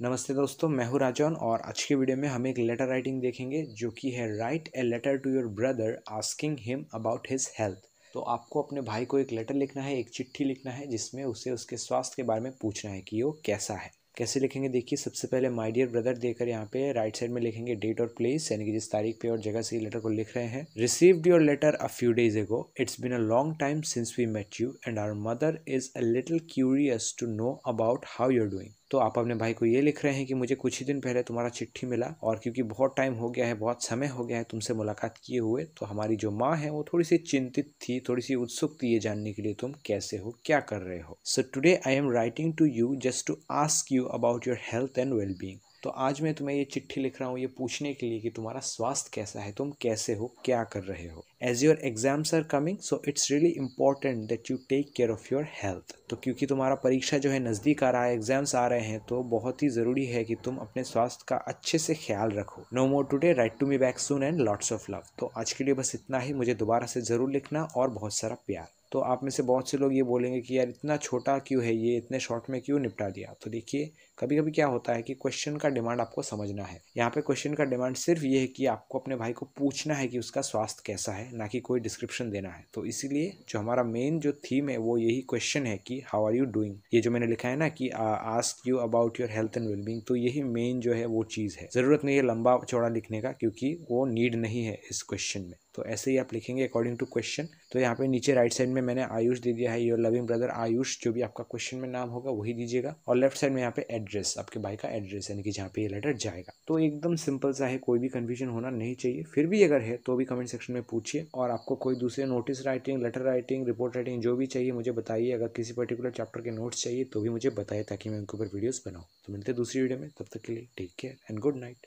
नमस्ते दोस्तों, मैं हूँ राजौन और आज के वीडियो में हम एक लेटर राइटिंग देखेंगे, जो कि है write a letter to your brother asking him about his health तो आपको अपने भाई को एक लेटर लिखना है, एक चिट्ठी लिखना है, जिसमें उसे उसके स्वास्थ्य के बारे में पूछना है कि वो कैसा है। कैसे लिखेंगे? देखिए, सबसे पहले माय डियर ब्रदर देकर यहाँ पे राइट साइड में लिखेंगे डेट और प्लेस यानी कि जिस तारीख पे और जगह से लेटर को लिख रहे हैं। Received your letter a few days ago it's been a long time since we met you and our mother is a little curious to know about how you're doing तो आप अपने भाई को ये लिख रहे हैं कि मुझे कुछ ही दिन पहले तुम्हारा चिट्ठी मिला और क्योंकि बहुत टाइम हो गया है, बहुत समय हो गया है तुमसे मुलाकात किए हुए तो हमारी जो माँ है वो थोड़ी सी चिंतित थी, थोड़ी सी उत्सुक थी ये जानने के लिए तुम कैसे हो, क्या कर रहे हो। So today I am writing to you just to ask you about your health and well being तो आज मैं तुम्हें ये चिट्ठी लिख रहा हूँ, ये पूछने के लिए कि तुम्हारा स्वास्थ्य कैसा है, तुम कैसे हो, क्या कर रहे हो। As your exams are coming so it's really important that you take care of your health तो क्योंकि तुम्हारा परीक्षा जो है नज़दीक आ रहा है एग्ज़ाम्स आ रहे हैं तो बहुत ही ज़रूरी है कि तुम अपने स्वास्थ्य का अच्छे से ख्याल रखो। No more today write to me back soon and lots of love तो आज के लिए बस इतना ही। मुझे दोबारा से ज़रूर लिखना और बहुत सारा प्यार। तो आप में से बहुत से लोग ये बोलेंगे कि यार इतना छोटा क्यों है ये? इतने शॉर्ट में क्यों निपटा दिया? तो देखिए कभी कभी क्या होता है कि क्वेश्चन का डिमांड आपको समझना है। यहाँ पे क्वेश्चन का डिमांड सिर्फ़ ये है कि आपको अपने भाई को पूछना है कि उसका स्वास्थ्य कैसा है, ना कि कोई डिस्क्रिप्शन देना है। तो इसीलिए जो हमारा मेन जो थीम है, वो यही क्वेश्चन है कि हाउ आर यू डूइंग ये जो मैंने लिखा है ना कि ask you about your health and wellbeing तो यही मेन जो है वो चीज़ है। ज़रूरत नहीं है लंबा चौड़ा लिखने का, क्योंकि वो नीड नहीं है इस क्वेश्चन में। तो ऐसे ही आप लिखेंगे अकॉर्डिंग टू क्वेश्चन तो यहाँ पे नीचे राइट साइड में मैंने आयुष दे दिया है योर लविंग ब्रदर आयुष, जो भी आपका क्वेश्चन में नाम होगा वही दीजिएगा. और लेफ़्ट साइड में यहाँ पे एड्रेस आपके भाई का एड्रेस यानी कि जहाँ पे ये लेटर जाएगा. तो एकदम सिंपल सा है, कोई भी कन्फ्यूज़न होना नहीं चाहिए. फिर भी अगर है तो भी कमेंट सेक्शन में पूछिए. और आपको कोई दूसरे notice writing letter writing report writing जो भी चाहिए मुझे बताइए. अगर किसी पर्टिकुलर चैप्टर के नोट्स चाहिए तो भी मुझे बताइए, ताकि मैं उनके ऊपर वीडियोज़ बनाऊँ. तो मिलते दूसरी वीडियो में. तब तक के लिए take care and good night